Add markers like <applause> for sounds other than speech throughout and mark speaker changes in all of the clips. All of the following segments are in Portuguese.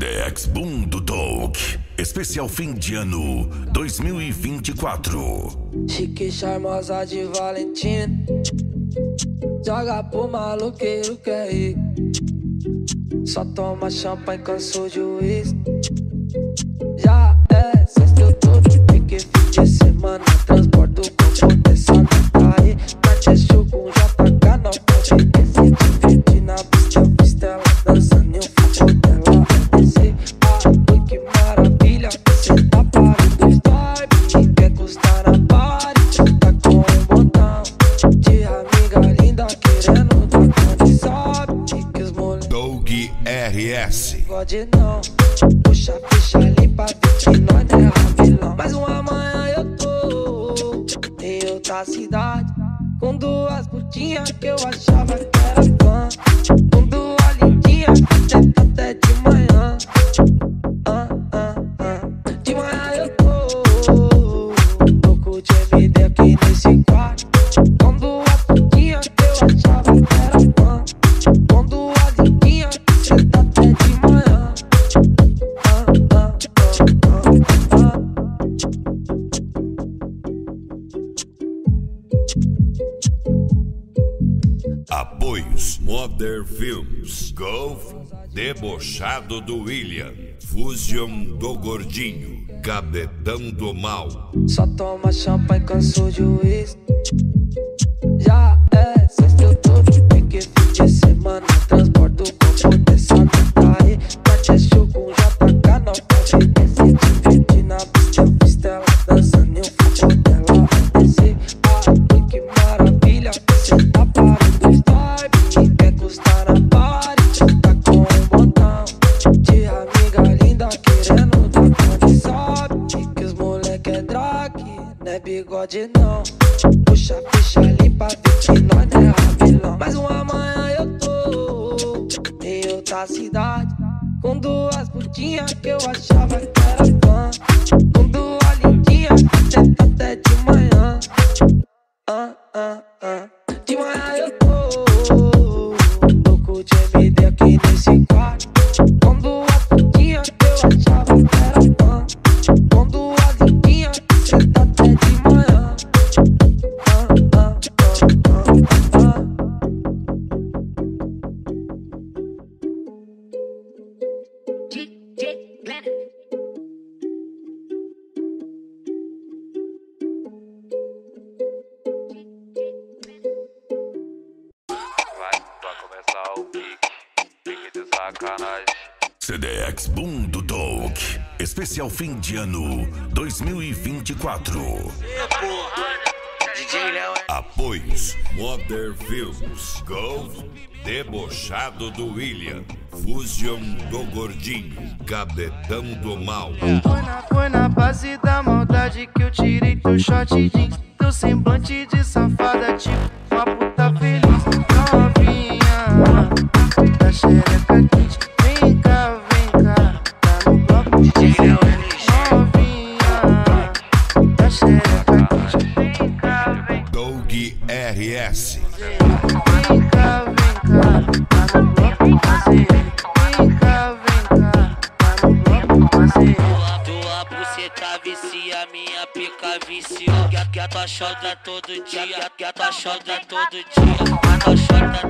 Speaker 1: TDX Boom do Talk. Especial fim de ano 2024.
Speaker 2: Chique charmosa de Valentina. Joga pro maluqueiro que é rico. Só toma champanhe, cansou de uísque.
Speaker 1: Apoios Modern Films Golf Debochado do William Fusion do Gordinho Cabetão do Mal.
Speaker 2: Só toma champanhe cansou de uísque. Já é sexto eu tô de pique Fim de semana
Speaker 3: transbordo sacanagem.
Speaker 1: CDX Boom do Talk, especial fim de ano 2024. Apoios Mother Films, Golf, Debochado do William, Fusion do Gordinho, Cabetão do Mal.
Speaker 4: Foi na, foi na base da maldade que eu tirei teu shot de teu semblante de safada, tipo uma puta feliz.
Speaker 5: xoda todo dia, que a todo dia, a tua xoda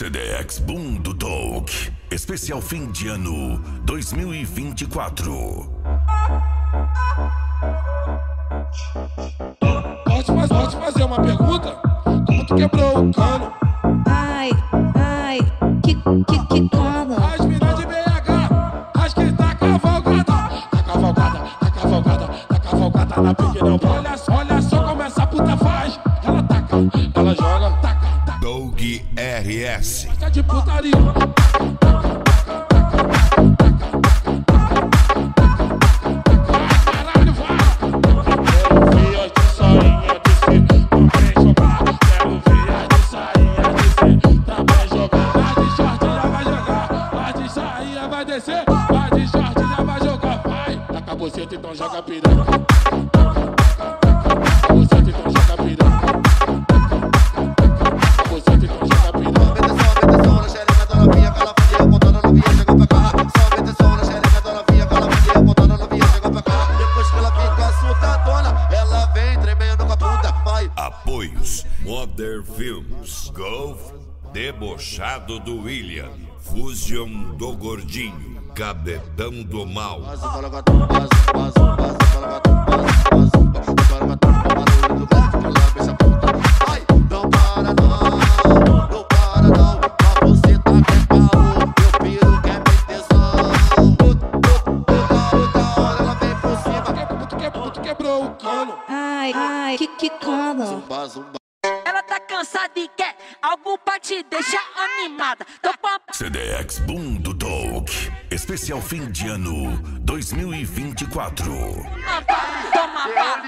Speaker 6: CDX Boom do Talk. Especial fim de ano 2024.
Speaker 7: Pode, pode fazer uma pergunta? Como tu quebrou o cano?
Speaker 8: Ai, ai, que, que, que cana.
Speaker 7: As minas de BH, as que tá cavalgada. Tá cavalgada, tá cavalgada, tá cavalgada na pique não. Olha só, olha só como essa puta faz. Ela taca, ela joga,
Speaker 6: Doug RS.
Speaker 7: Tá de putaria.
Speaker 6: Debochado do William. Fusion do Gordinho. Cabetão do Mal.
Speaker 9: Te deixar animada. Tô com a
Speaker 6: CDX Boom do Talk. Especial fim de ano 2024.
Speaker 9: toma para,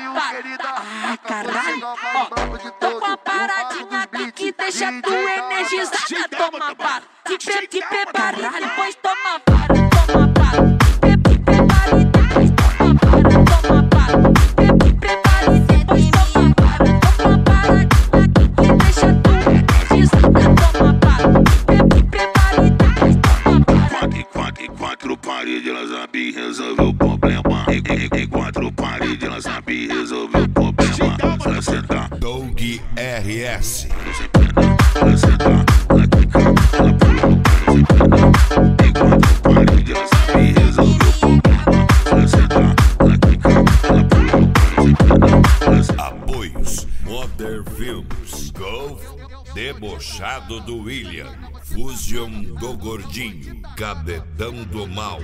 Speaker 9: Ai, caralho. Ó, tô com a paradinha aqui que deixa tu energizada. Toma para, te, pre te prepare, depois toma para, toma para. Te, prepare, depois toma para, toma para. Te, te
Speaker 10: sabe resolver o problema. Em, em, em quatro paredes ela sabe resolver o problema. Ela senta,
Speaker 6: Doug RS.
Speaker 10: ela senta, ela quica, ela pula, ela senta. Em quatro paredes ela sabe resolver o problema. Ela senta, ela quica, ela pula, senta. Ela
Speaker 6: Apoios Modern Films. Golf Debochado do William. Fusion do Gordinho. Cabetão do Mal.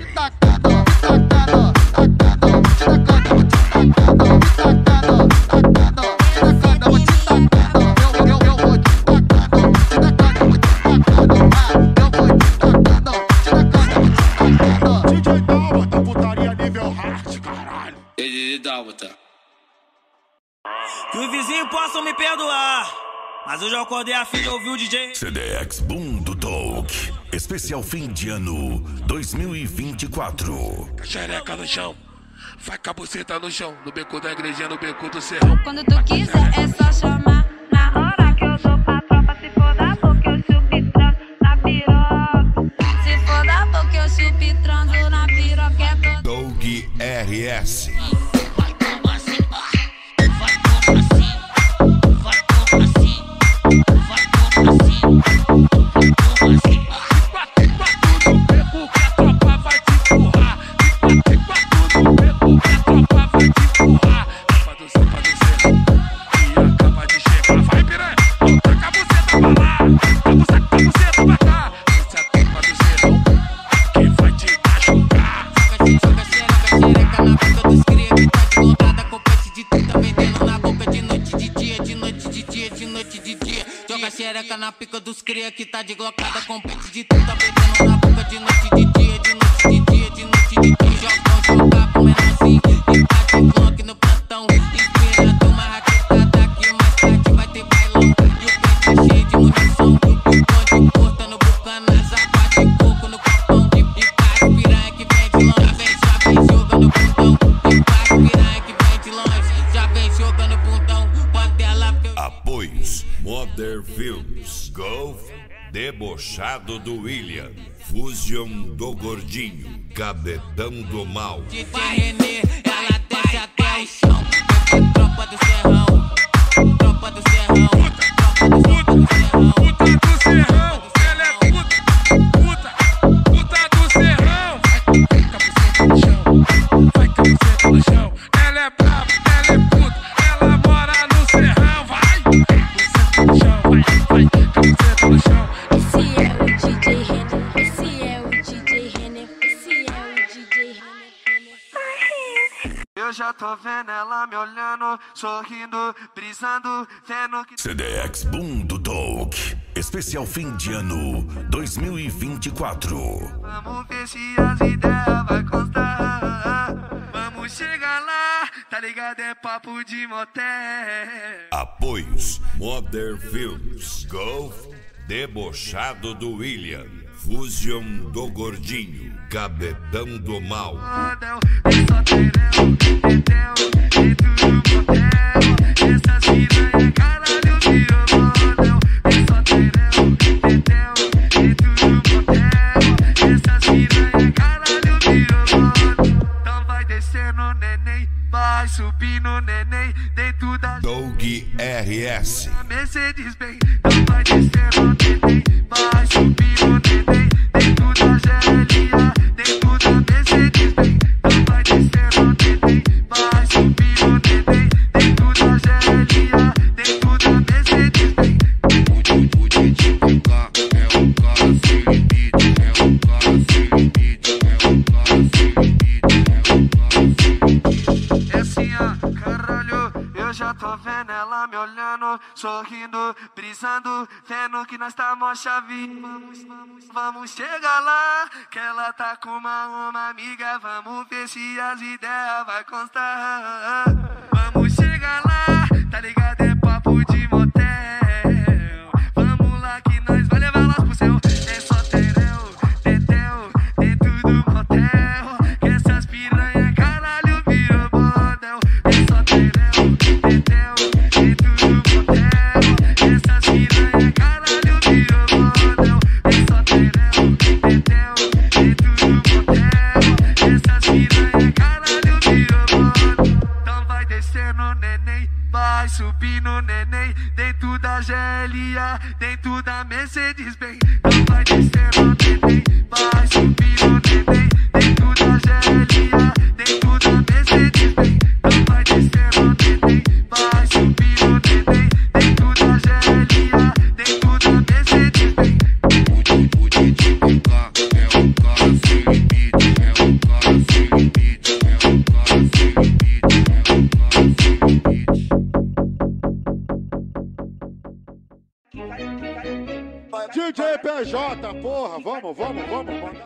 Speaker 11: Mas eu já acordei a fim de ouvir o DJ.
Speaker 6: CDX Boom do Talk. Especial fim de ano 2024.
Speaker 7: Xereca no chão. Vai com a buceta no chão. No beco da igrejinha, no beco do serrão.
Speaker 8: Quando tu quiser é só chamar. Na hora que eu dou pra tropa, se for da boca eu chupo e transo na piroca. Se for da boca eu chupo e transo na piroca é.
Speaker 6: Doug RS.
Speaker 12: Cria que tá de glocada Compete de tu,
Speaker 6: Debochado do William. Fusion do Gordinho. Cabetão do Mal.
Speaker 12: DJ Renê, ela desce até o. Tropa do serrão, tropa do serrão, tropa do serrão.
Speaker 13: Tô vendo ela me olhando, sorrindo, brisando, vendo que
Speaker 6: CDX Boom do Talk. Especial fim de ano 2024.
Speaker 13: Vamos ver se as ideias vai constar. Vamos chegar lá, tá ligado? É papo de motel.
Speaker 10: Apoios Modern Films Golf Debochado do William Fusion do Gordinho Cabetão do Mal
Speaker 13: Vai subindo, neném. Dentro da
Speaker 10: Doug RS
Speaker 13: Mercedes Benz, não vai descendo, neném, vai subindo, neném, dentro da GLA, dentro tô vendo ela me olhando, sorrindo, brisando, vendo que nós tá mó chave. Vamos, vamos, vamos chegar lá, que ela tá com uma, uma amiga, vamos ver se as ideias vai constar. Vamos chegar lá, tá ligado? É papo de motel. Vamos lá que nós vai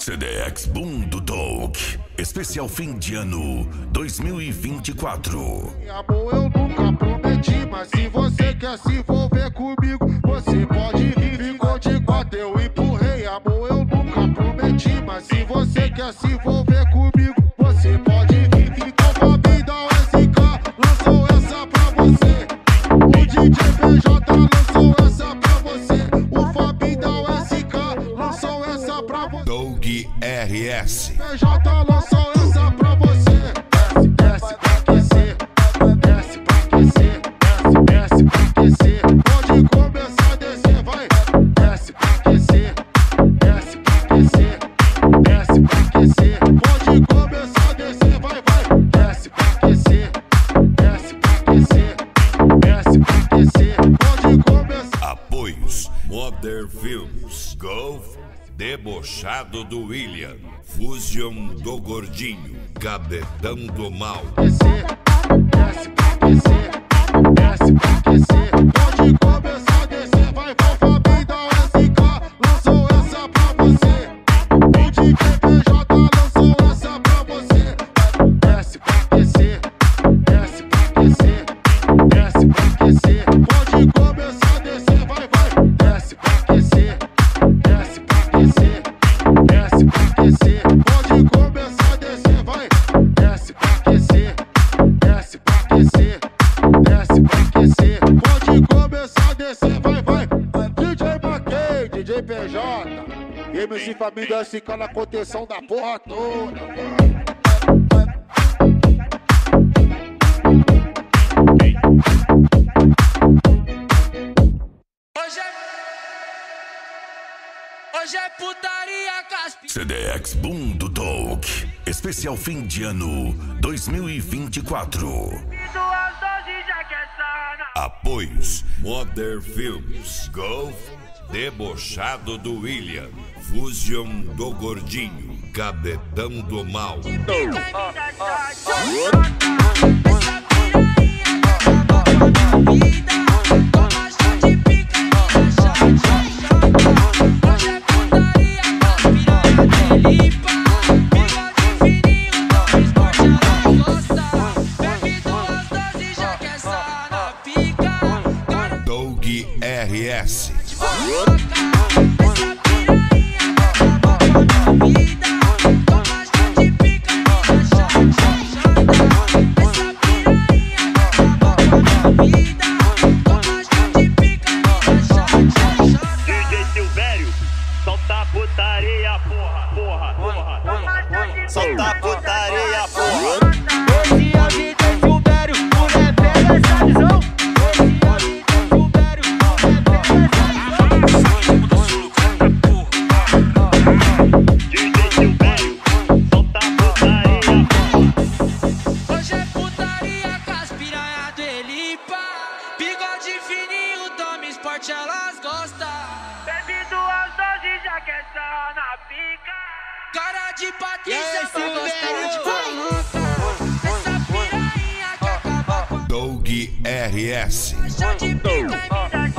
Speaker 6: CDX Boom do Talk. Especial fim de ano 2024.
Speaker 14: Amor, eu nunca prometi, mas se você quer se envolver comigo, você pode vir. Ficou de quatro, eu empurrei. Amor, eu nunca prometi, mas se você quer se envolver PJ lançou essa pra você.
Speaker 10: Debochado do William Fusion do Gordinho Cabetão do Mal
Speaker 14: aquecer, desce pra aquecer, desce família fica na contenção da porra toda.
Speaker 11: Hoje é, é putaria caspi.
Speaker 6: CDX Boom do Talk. Especial fim de ano 2024.
Speaker 11: Apoios Modern Films Golf Debochado do William, Fusion do Gordinho, Cabetão do Mal.
Speaker 1: Oh, oh,
Speaker 11: oh. RS.
Speaker 15: Um,
Speaker 11: dois,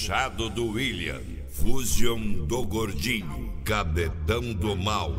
Speaker 11: Machado do William, Fusion do Gordinho, Cabetão do Mal.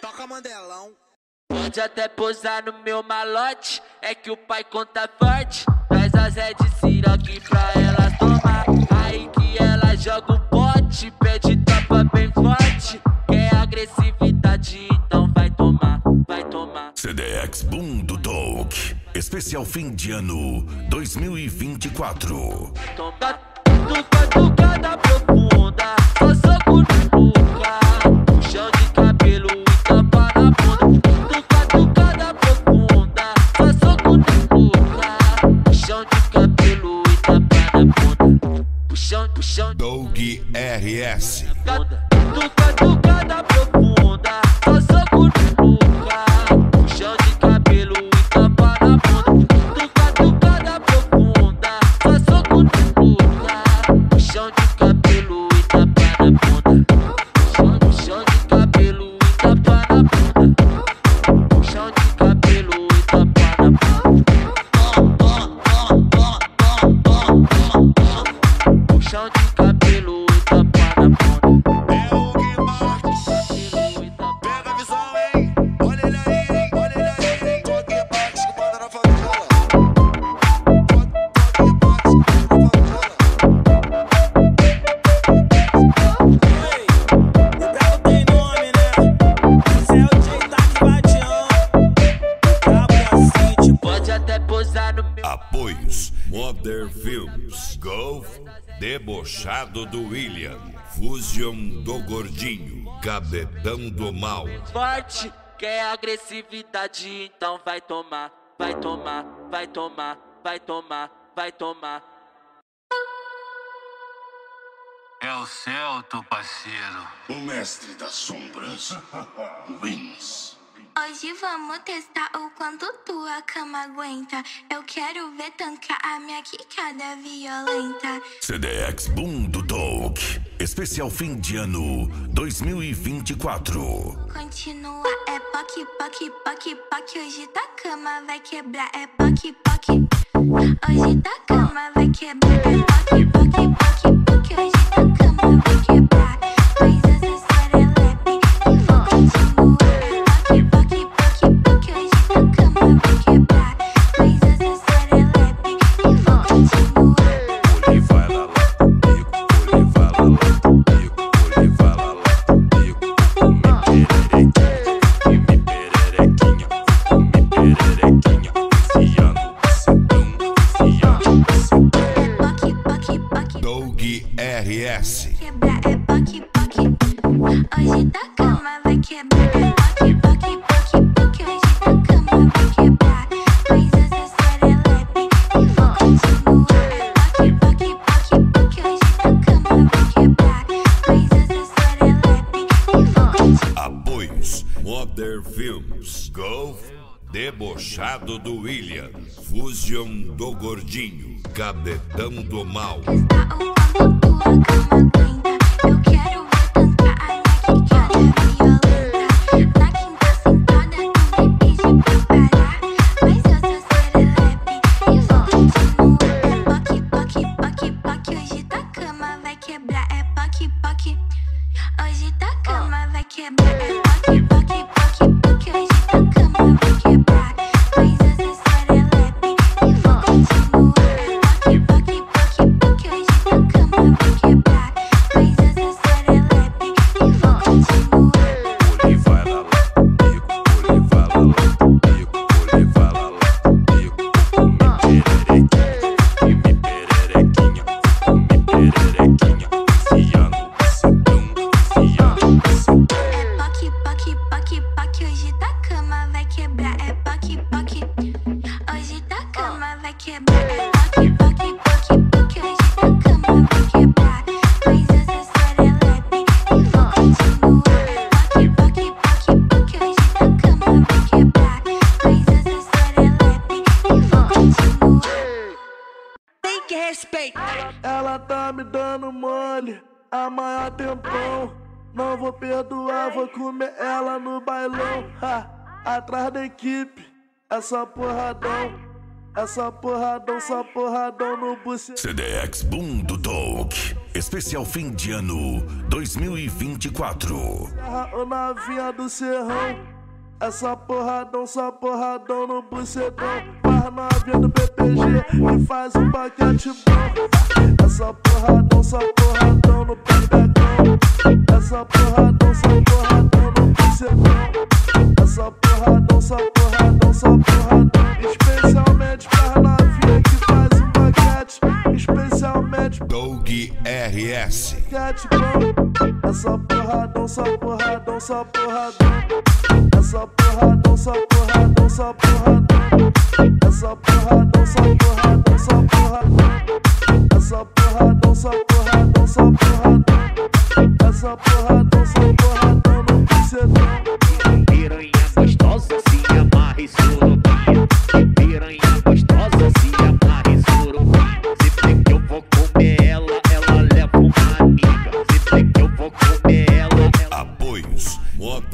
Speaker 16: Toca mandelão.
Speaker 17: Pode até posar no meu malote, é que o pai conta forte. Traz as red siroque pra elas tomar. Aí que ela joga o um pote, pede tapa bem forte. Quer agressividade, então vai tomar, vai tomar.
Speaker 6: CDX Boom do Talk, especial fim de ano 2024.
Speaker 17: Toma.
Speaker 1: Doug RS.
Speaker 17: tuca, tucada profunda,
Speaker 1: Debochado do William, Fusion do Gordinho, Cabetão do Mal,
Speaker 17: forte. Quer agressividade, então vai tomar, vai tomar, vai tomar, vai tomar, vai tomar.
Speaker 18: É o Celto, parceiro.
Speaker 6: O mestre das sombras <laughs> wins.
Speaker 8: Hoje vamos testar o quanto tua cama aguenta. Eu quero ver tancar a minha quicada violenta.
Speaker 6: CDX Boom do Talk. Especial fim de ano 2024.
Speaker 8: Continua, é poque, poque, poque, poque. Hoje tua cama vai quebrar, é poque, poque. Hoje tua cama vai quebrar, é poque, poque, poque, poque. Hoje tua cama vai quebrar. Mas essa
Speaker 1: RS.
Speaker 8: quebrar é poque, poque. Hoje tua cama vai quebrar é poque, poque, poque, poque. Hoje tua cama vai quebrar. Mas essa e vou continuar. É poque, poque, poque, poque. Hoje cama vai quebrar. Mas essa serelepe e vou continuar.
Speaker 1: Apoios Modern Films, Golf, Debochado do William, Fusion do Gordinho, Cabetão do Mal.
Speaker 8: Eu
Speaker 13: tá me dando mole há maior tempão. Não vou perdoar, vou comer ela no bailão. Ha, atrás da equipe, é só porradão. É só porradão, só porradão no bucetão.
Speaker 6: CDX Boom do Talk. Especial fim de ano 2024.
Speaker 13: Serra, Ô novinha do serrão, essa porradão, só porradão no bucetão. Barra via do BPG e faz um paquete bom. Essa porradão, só porradão no pentacão Essa porradão, só porradão no bucetão. Essa porradão, só porradão, só porradão. Especialmente
Speaker 19: barra via que faz um paquete. Especialmente Doug RS. É essa porradão, só porradão, só porradão. essa só porradão, só porradão, só porradão. essa só porradão, só porradão, só porradão. essa só porradão, só porradão, só porradão. essa só porradão, só porradão no pincelão.
Speaker 20: Piranha gostosa, se amarra e surubia. Piranha gostosa, se amarra.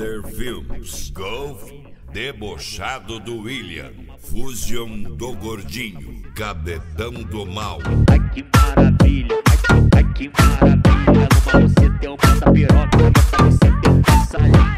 Speaker 1: Vander Films, Gov, Debochado do William, Fusion do Gordinho, Cabetão do Mal.
Speaker 20: Ai que maravilha, ai, ai que maravilha, numa você tem um mata piroca, você tem um
Speaker 6: salha.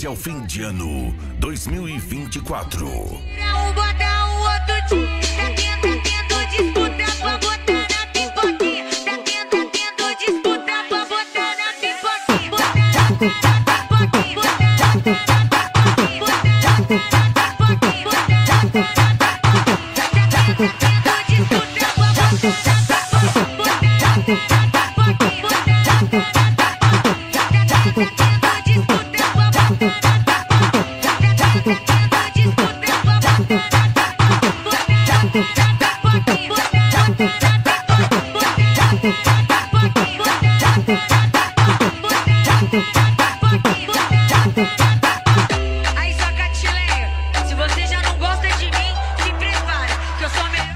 Speaker 6: esse é
Speaker 7: fim de ano 2024.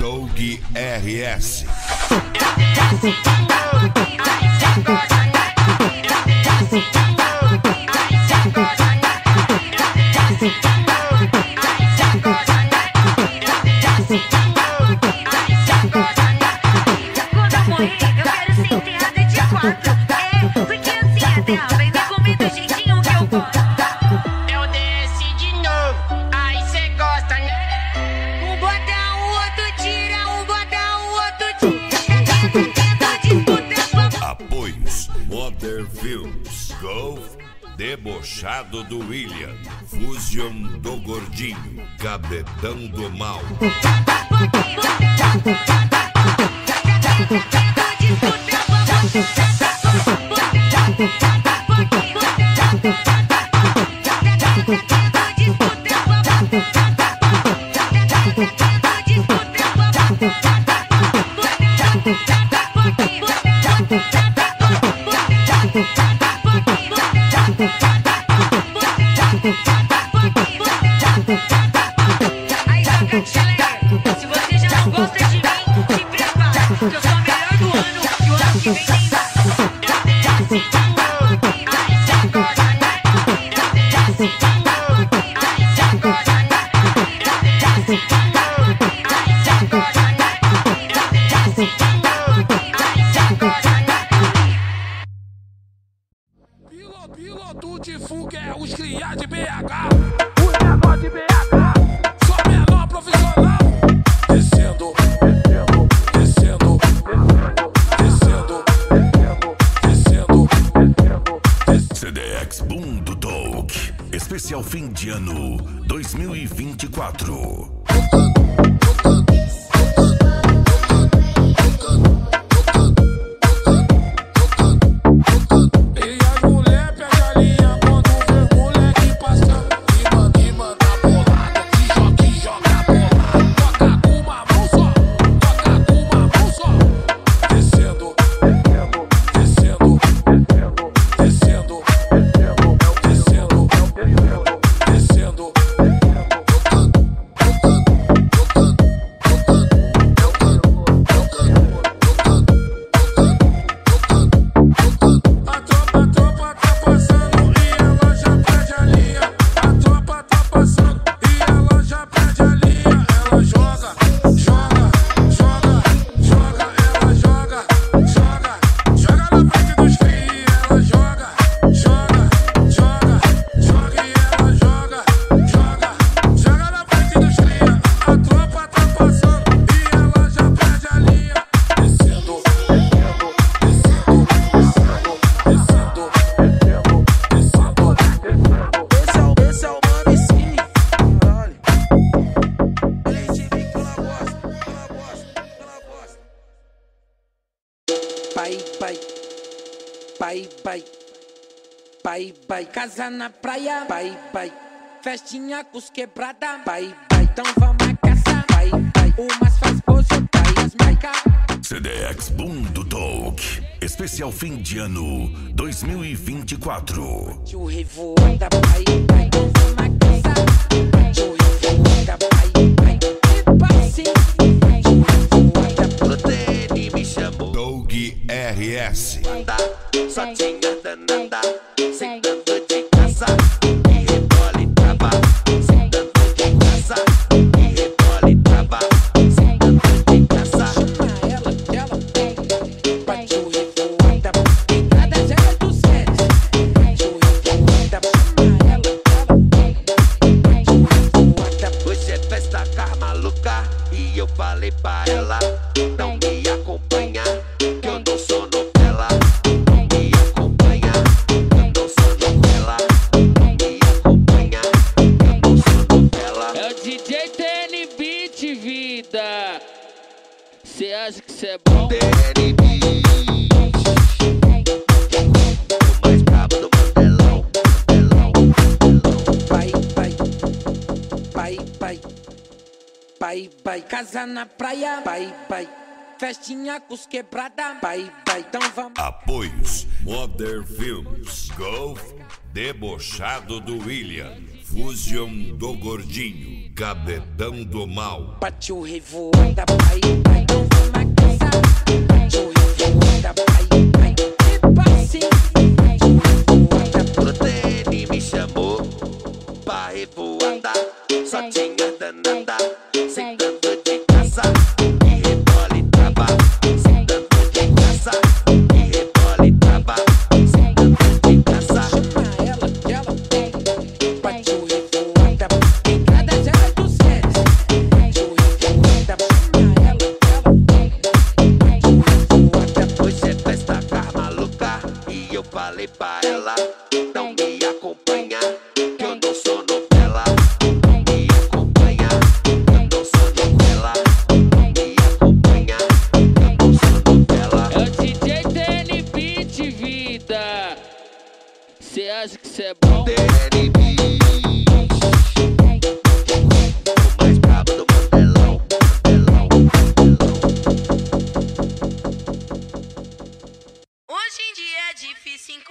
Speaker 1: Doug RS. Gordinho, Cabetão do Mal.
Speaker 7: Cotidiano 2024.
Speaker 21: Pai. Pai, pai. Casa na praia. Pai, pai. Festinha com os quebrada. Pai, pai. Então vamos a caça. Pai, pai. Umas faz pose, pai, as marca.
Speaker 22: CDX Boom do Talk. Especial fim de ano 2024.
Speaker 21: Tio revoada, pai, pai. Vamos a caça. Tio revoada, pai, pai. Epa, sim.
Speaker 1: RS.
Speaker 23: Só tinha danada. Sentando é
Speaker 24: bom?
Speaker 23: O mais brabo do Mandelão
Speaker 21: Pai, pai. Pai, pai. Pai, pai. Casa na praia. Pai, pai. Festinha com os quebrada. Pai, pai. Então vamos.
Speaker 1: Apoios Modern Films. Golf Debochado do William. Fusion do Gordinho. Cabetão do Mal.
Speaker 21: Partiu revoada, pai, pai. Então vamos a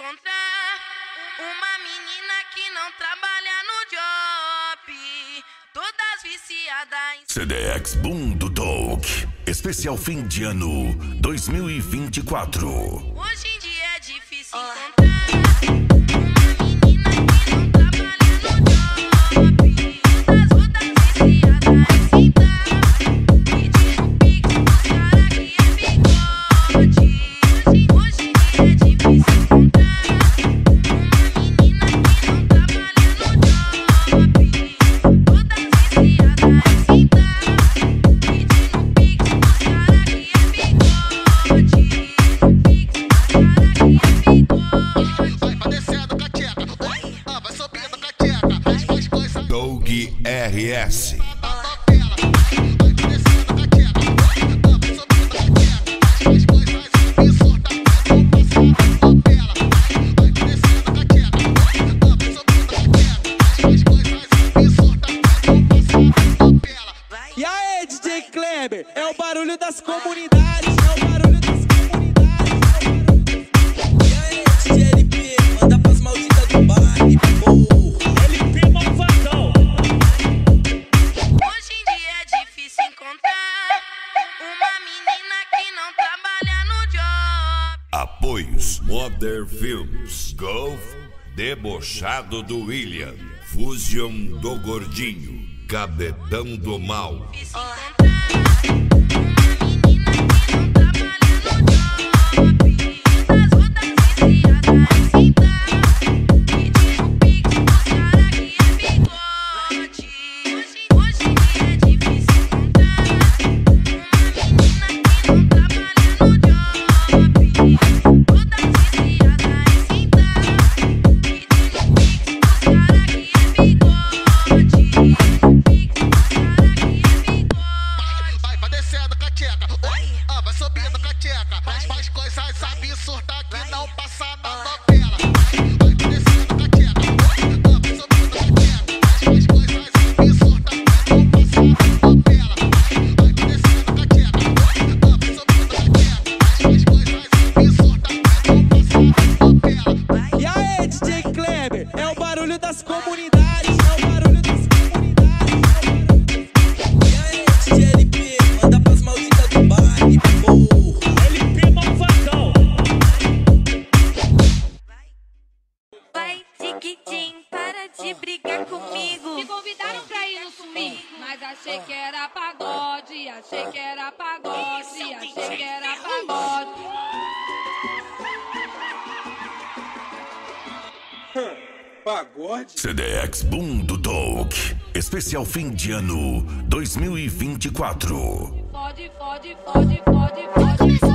Speaker 25: encontrar uma menina que não trabalha no job. Todas viciadas em
Speaker 22: CDX Boom do Talk. Especial fim de ano 2024.
Speaker 1: Apoios Modern Films. Golf Debochado do William. Fusion do Gordinho. Cabetão do Mal. Hum, pagode?
Speaker 26: CDX Boom do Talk. Especial fim de ano 2024.
Speaker 1: Fode, fode, fode, fode, fode.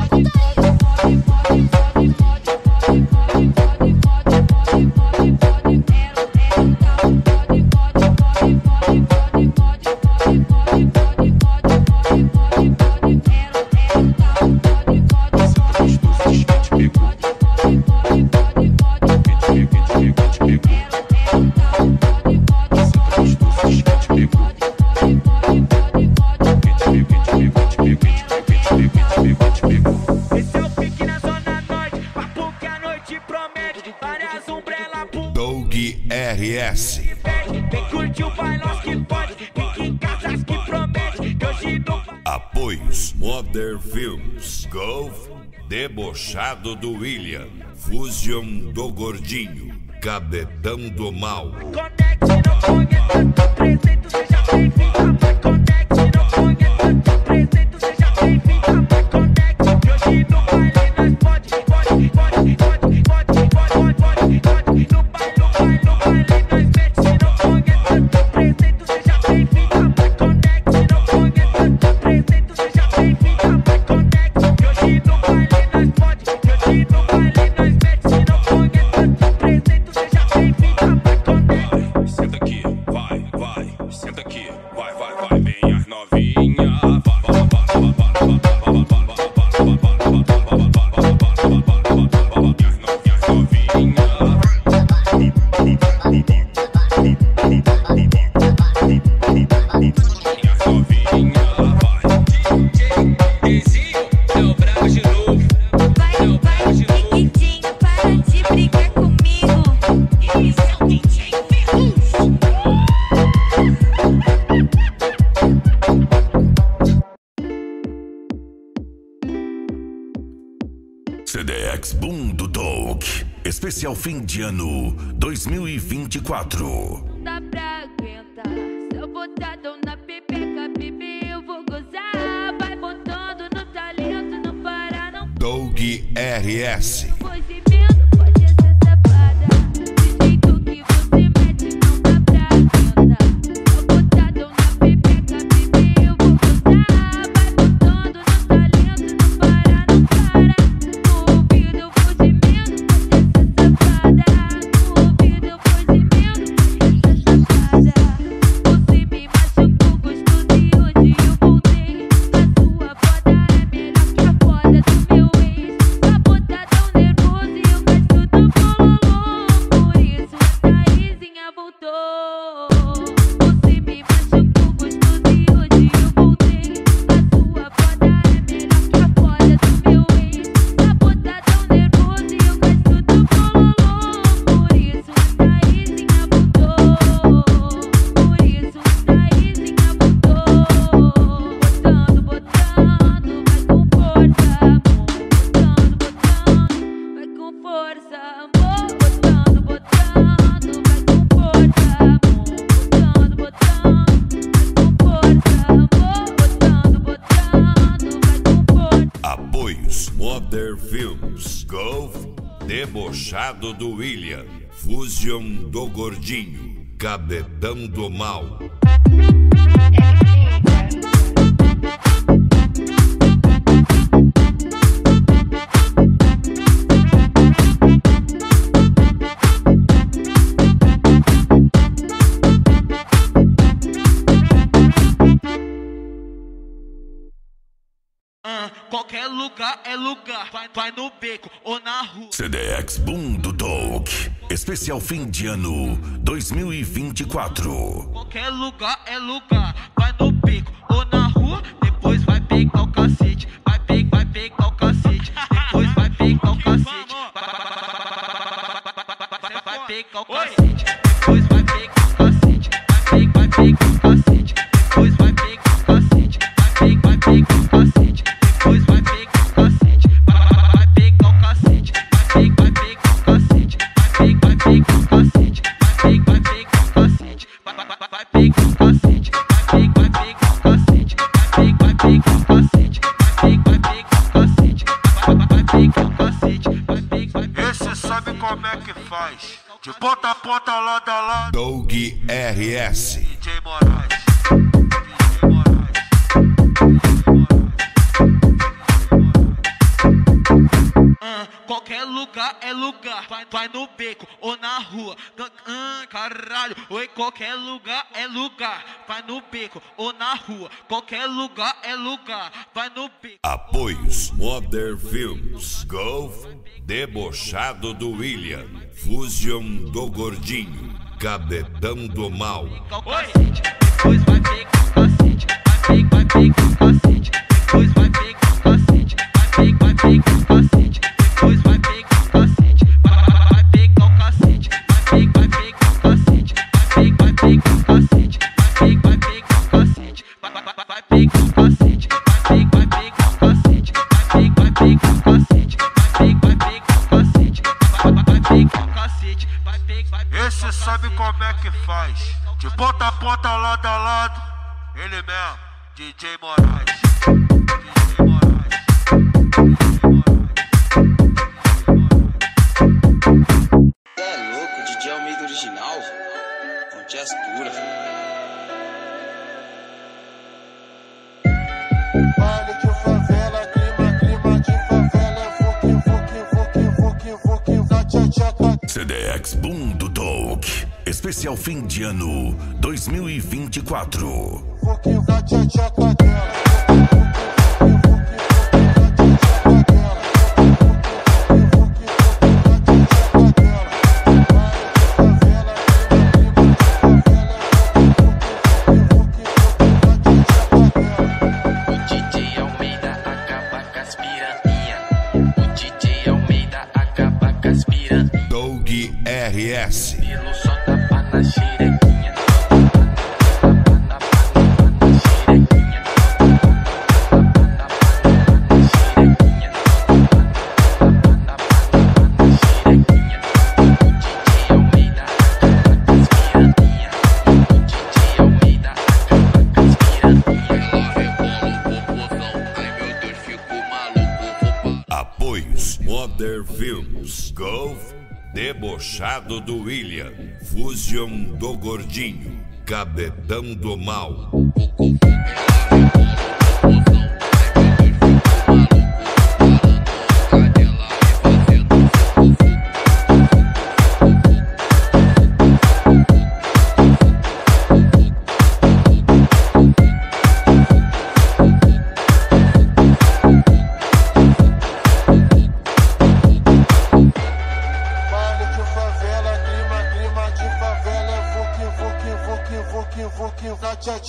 Speaker 27: debochado do William, Fusion do Gordinho, Cabetão do Mal.
Speaker 26: fim de ano 2024.
Speaker 1: Do
Speaker 27: William, Fusion do Gordinho, Cabetão do Mal.
Speaker 17: Qualquer lugar é lugar. Vai, vai no beco ou na rua.
Speaker 26: CDX Boom do Dog. Especial fim de ano 2024.
Speaker 17: Qualquer lugar é lugar. Vai no beco ou na rua. Depois vai pegar o cacete. Vai, pegar, vai pegar o cacete. Depois vai pegar o cacete. Vai, vai pegar o cacete. lugar, vai, vai no beco ou na rua. Ah, caralho, oi, qualquer lugar é lugar. Vai no beco ou na rua, qualquer lugar é lugar. Vai no beco.
Speaker 1: Apoios Modern Films, Golf, Debochado do William, Fusion do Gordinho, Cabetão do Mal.
Speaker 17: Depois vai o cacete, vai o cacete, depois vai o cacete, vai o cacete, depois vai
Speaker 6: Esse sabe como é que faz. De ponta a ponta, lado a lado. Ele mesmo, DJ Moraes.
Speaker 28: Flex Boom do Talk. Especial fim de ano 2024.
Speaker 1: Do William, Fusion do Gordinho, Cabedão do Mal.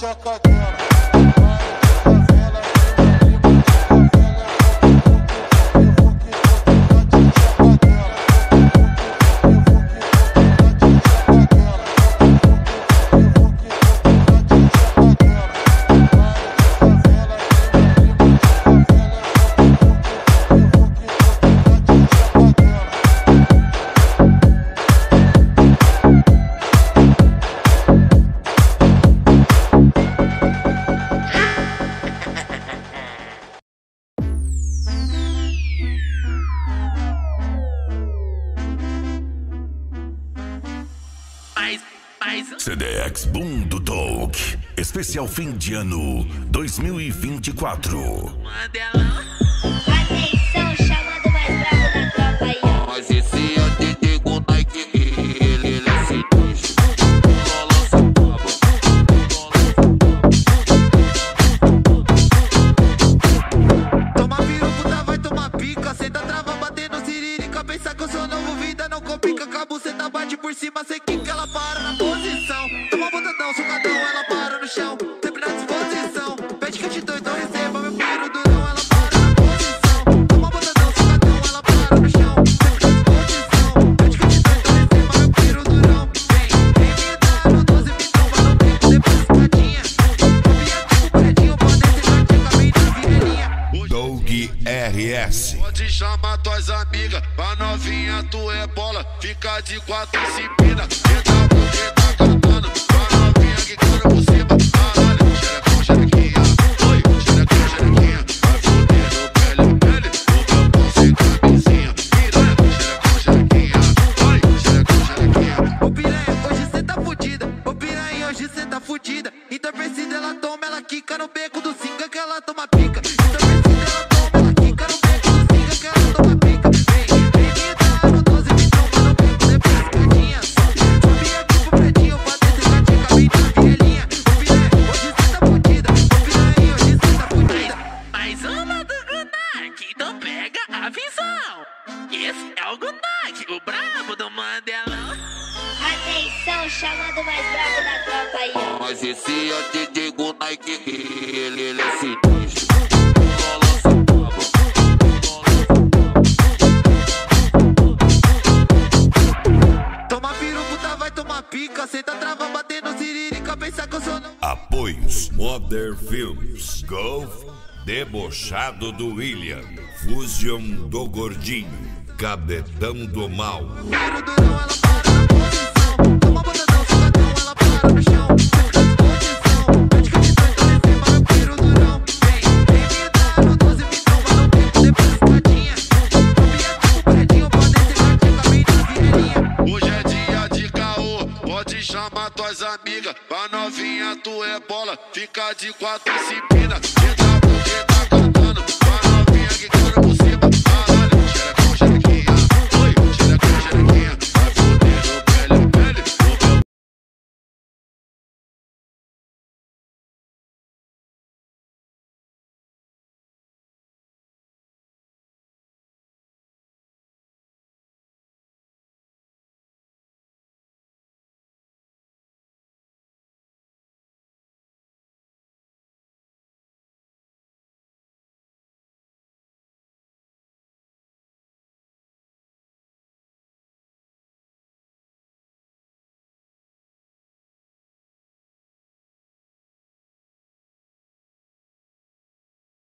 Speaker 28: tchacadela. fim de ano 2024. Mandelão.
Speaker 29: Toma piru, puta, vai tomar pica. Senta tá trava, batendo ciririca Pensa que eu sou não.
Speaker 1: Apoios Modern Films. Golf. Debochado do William. Fusion do Gordinho. Cabetão do Mal.
Speaker 10: Quero durão, ela. tuas amigas. Pra novinha, tu é bola. Fica de quatro e se pina.